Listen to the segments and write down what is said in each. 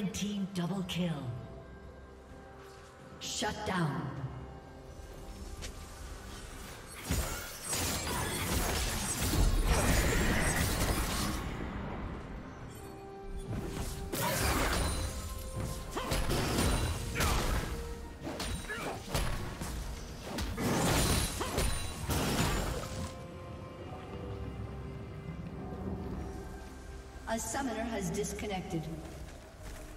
Red team double kill. Shut down. A summoner has disconnected.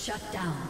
Shut down.